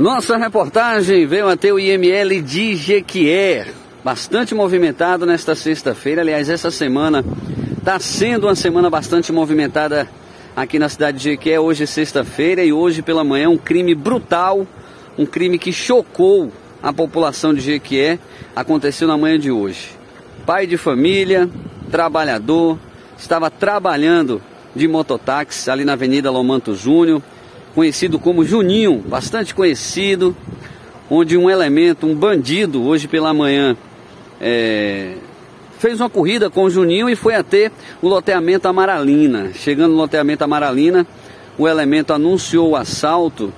Nossa reportagem veio até o IML de Jequié, bastante movimentado nesta sexta-feira. Aliás, essa semana está sendo uma semana bastante movimentada aqui na cidade de Jequié. Hoje é sexta-feira e hoje pela manhã um crime brutal, um crime que chocou a população de Jequié, aconteceu na manhã de hoje. Pai de família, trabalhador, estava trabalhando de mototáxi ali na Avenida Lomanto Júnior conhecido como Juninho, bastante conhecido, onde um elemento, um bandido, hoje pela manhã, é, fez uma corrida com o Juninho e foi até o loteamento Amaralina. Chegando no loteamento Amaralina, o elemento anunciou o assalto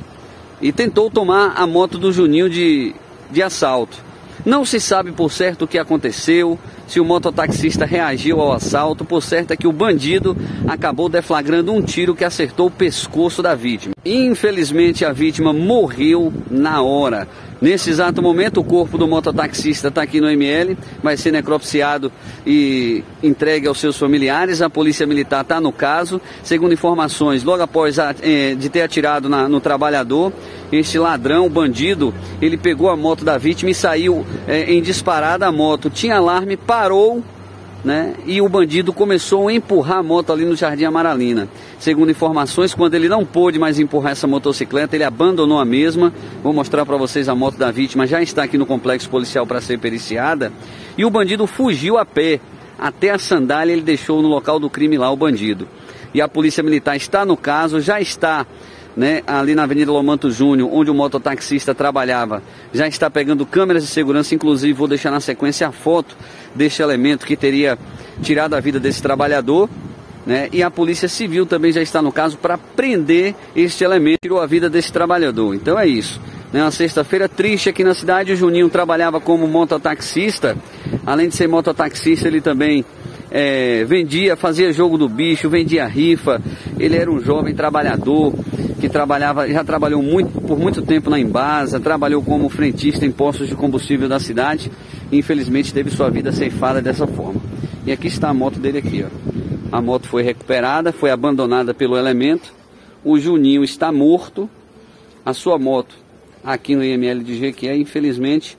e tentou tomar a moto do Juninho de, de assalto. Não se sabe por certo o que aconteceu, se o mototaxista reagiu ao assalto, por certo é que o bandido acabou deflagrando um tiro que acertou o pescoço da vítima. Infelizmente a vítima morreu na hora. Nesse exato momento, o corpo do mototaxista está aqui no ML, vai ser necropsiado e entregue aos seus familiares. A polícia militar está no caso. Segundo informações, logo após a, é, de ter atirado na, no trabalhador, este ladrão, bandido, ele pegou a moto da vítima e saiu é, em disparada a moto. Tinha alarme, parou né? E o bandido começou a empurrar a moto ali no Jardim Amaralina. Segundo informações, quando ele não pôde mais empurrar essa motocicleta, ele abandonou a mesma. Vou mostrar para vocês a moto da vítima, já está aqui no complexo policial para ser periciada. E o bandido fugiu a pé. Até a sandália ele deixou no local do crime lá o bandido. E a polícia militar está no caso, já está né, ali na Avenida Lomanto Júnior, onde o mototaxista trabalhava, já está pegando câmeras de segurança, inclusive vou deixar na sequência a foto deste elemento que teria tirado a vida desse trabalhador. Né? E a Polícia Civil também já está no caso para prender este elemento que tirou a vida desse trabalhador. Então é isso. Né? Uma sexta-feira triste aqui na cidade. O Juninho trabalhava como mototaxista. Além de ser mototaxista, ele também é, vendia, fazia jogo do bicho, vendia rifa. Ele era um jovem trabalhador que trabalhava, já trabalhou muito, por muito tempo na Embasa, trabalhou como frentista em postos de combustível da cidade e infelizmente teve sua vida ceifada dessa forma. E aqui está a moto dele aqui, ó. A moto foi recuperada, foi abandonada pelo elemento. O Juninho está morto. A sua moto aqui no IML de Jequié, infelizmente,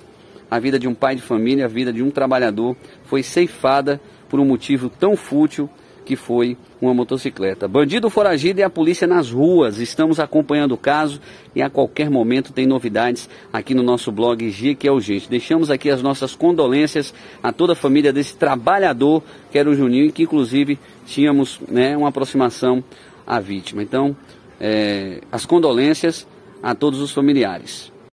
a vida de um pai de família, a vida de um trabalhador foi ceifada por um motivo tão fútil que foi uma motocicleta. Bandido foragido e a polícia nas ruas. Estamos acompanhando o caso e a qualquer momento tem novidades aqui no nosso blog G que é urgente. Deixamos aqui as nossas condolências a toda a família desse trabalhador que era o Juninho que inclusive tínhamos né, uma aproximação à vítima. Então, é, as condolências a todos os familiares.